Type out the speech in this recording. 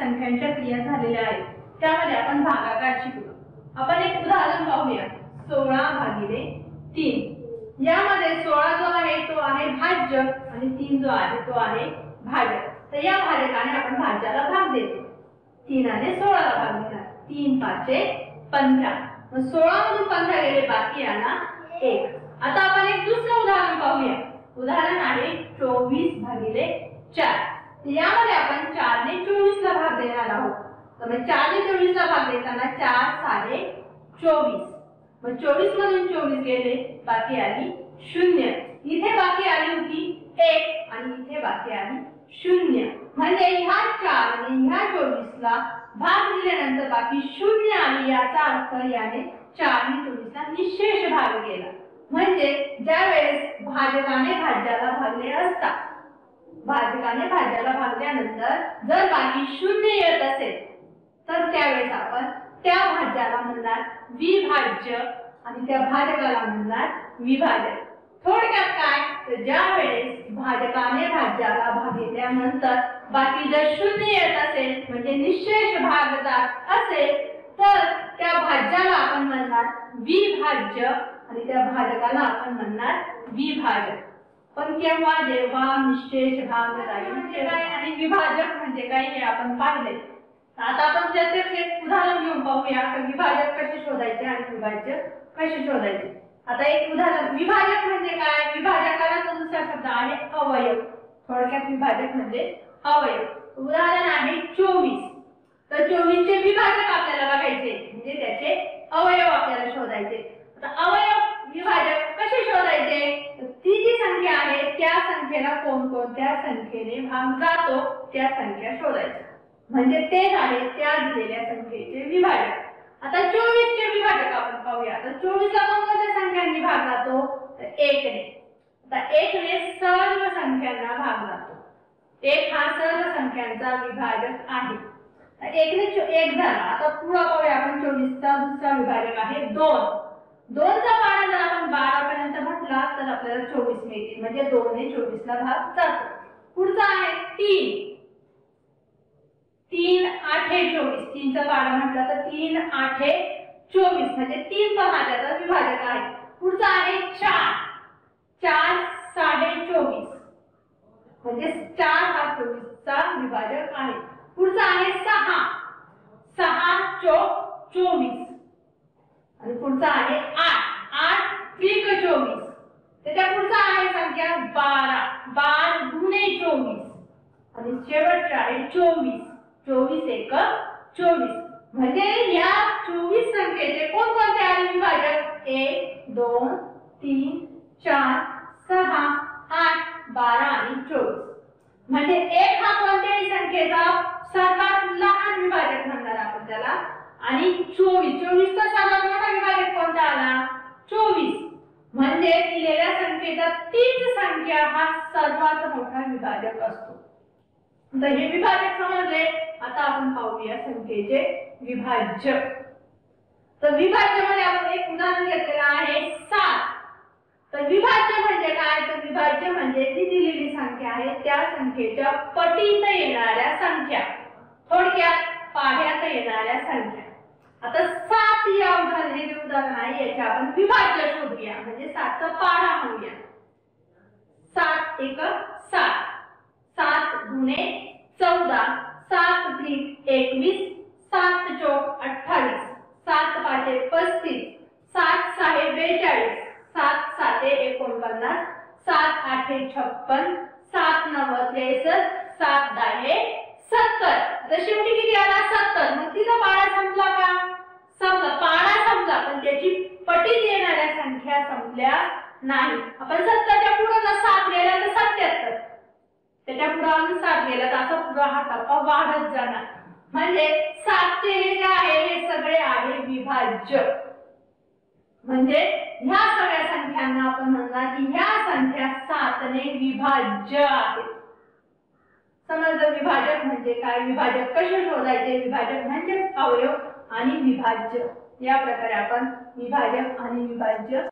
संख्यांच्या क्रिया झालेल्या आहेत. त्यामध्ये आपण भागाकार शिकलो आपण एक उदाहरण पाहूया. सोळा भागिले तीन. यामध्ये सोळा जो आहे तो आहे भाज्य आणि तीन जो आहे तो आहे भाजक तर या भाजकाने आपण भाज्याला भाग देतो. तीन आणि सोळाला भाग देणार. तीन पाचशे पंधरा. मग सोळा मधून पंधरा गेले बाकी आला एक. आता आपण एक दुसरं उदाहरण पाहूया. उदाहरण आहे चोवीस भागिले चार. यामध्ये आपण चार चोवीस ला भाग देणार आहोत तर मग चारने चोवीसला भाग देताना चार साडे चोवीस. मग चोवीस मधून चोवीस गेले बाकी आली शून्य. इथे बाकी आली होती एक आणि इथे बाकी आली शून्य. म्हणजे ह्या चार आणि ह्या चोवीस ला भाग दिल्यानंतर बाकी शून्य आली याचा अर्थ याने चार आणि चोवीस ला निशेष भाग केला. म्हणजे ज्या वेळेस भाजकाने भाज्याला भागले असता भाजकाने भाज्याला भागल्यानंतर जर बाकी शून्य येत असेल तर त्यावेळेस आपण त्या भाज्याला म्हणणार विभाज्य आणि त्या भाजकाला म्हणणार विभाजक. थोडक्यात काय? तर ज्या वेळेस भाजकाने भाज्याला भागितल्यानंतर बाकी जर शून्य येत असेल म्हणजे निशेष भाग जात असेल तर त्या भाज्याला आपण म्हणणार विभाज्य आणि त्या भाजकाला आपण म्हणणार विभाजक. पण केव्हा जेव्हा निशेष भाग जाईल म्हणजे काय? आणि विभाजक म्हणजे काय हे आपण पाहिले. आता आपण प्रत्यक्ष एक उदाहरण घेऊन पाहूया विभाजक कसे शोधायचे आणि विभाज्य कसे शोधायचे? आता एक उदाहरण विभाजक म्हणजे काय? विभाजकाचा दुसरा शब्द आहे अवयव. थोडक्यात विभाजक म्हणजे अवयव. उदाहरण आहे चोवीस. तर चोवीसचे विभाजक आपल्याला बघायचे. म्हणजे त्याचे अवयव आपल्याला शोधायचे. आता अवयव विभाजक कसे शोधायचे? ती जी संख्या आहे त्या संख्येला कोणकोणत्या संख्येने भाग जातो त्या संख्या शोधायच्या. म्हणजे तेच आहे त्या दिलेल्या संख्येचे विभाजक. आता चोवीस चे विभाजक आपण पाहूया. तर चोवीस ला संख्यांनी भाग जातो? तर एकने. आता एकने सर्व संख्यांना भाग जातो. एक हा सर्व संख्यांचा विभाजक आहे. तर एकने एक झाला. आता पुढे पाहूया आपण चोवीसचा दुसरा विभाजक आहे दोन. दोनचा पाडा जर आपण बारा पर्यंत म्हटला तर आपल्याला चोवीस मिळतील. म्हणजे दोन ने चोवीसला भाग जातो. पुढचा आहे तीन. तीन आठे चोवीस. तीनचा बारा म्हटला तर तीन आठे चोवीस. म्हणजे तीन पण विभाजक आहे. पुढचा आहे चार. चार साडे चोवीस. म्हणजे चार हा चोवीसचा विभाजक आहे. पुढचा आहे सहा. सहा चो चोवीस. आणि पुढचा आहे आठ. आठ त्रिक चोवीस. त्याच्या पुढचा आहे संख्या बारा. बार गुणे चोवीस. आणि शेवटचा आहे चोवीस. चोवीस एक चोवीस. म्हणजे या चोवीस संख्येचे कोणकोणते आले विभाजक? एक दोन तीन चार सहा आठ बारा आणि चोवीस. म्हणजे एक हा कोणत्याही संख्येचा सर्वात लहान विभाजक म्हणणार आपण त्याला. आणि चोवीस चोवीसचा सर्वात मोठा विभाजक कोणता आला? चोवीस. म्हणजे दिलेल्या संख्येचा तीच संख्या हा सर्वात मोठा विभाजक असतो. आता हे विभाजक समजले. आता आपण पाहूया संख्येचे विभाज्य. तर विभाज्यमध्ये आपण एक उदाहरण घेतलेलं आहे सात. तर विभाज्य म्हणजे काय? तर विभाज्य म्हणजे जी दिलेली संख्या आहे त्या संख्येच्या पटीत येणाऱ्या संख्या. थोडक्यात पाढ्यात येणाऱ्या संख्या. आता सात या उदाहरण हे जे उदाहरण आहे याचे आपण विभाज्य शोधूया. म्हणजे सातचा पाढा म्हणूया सात एक सात सात गुणे चौदा सात त्रिक एकवीस सात चौक अठ्ठावीस सात पाचे पस्तीस सात सहा बेचाळीस सात साते एकोणपन्नास सात आठे छप्पन सात नव त्रेसष्ट सात दहा सत्तर. तर शेवटी किती आला? सत्तर. मग तिचा पाडा संपला का? संपला. पाडा संपला. पण त्याची पटीत येणाऱ्या संख्या संपल्या नाही. आपण सत्तरच्या पुढे जर सात गेला तर सत्याहत्तर. त्याच्या पुढे आम्ही सात गेला तर असा पुढे हा टप्पा वाढत जाणार. म्हणजे सातचे हे काय? आहे म्हणजे ह्या सगळ्या संख्यांना आपण म्हणणार की ह्या संख्या सातने विभाज्य आहेत. समज विभाजक म्हणजे काय? विभाजक कसे शोधायचे? विभाजक म्हणजे अवयव आणि विभाज्य. या प्रकारे आपण विभाजक आणि विभाज्य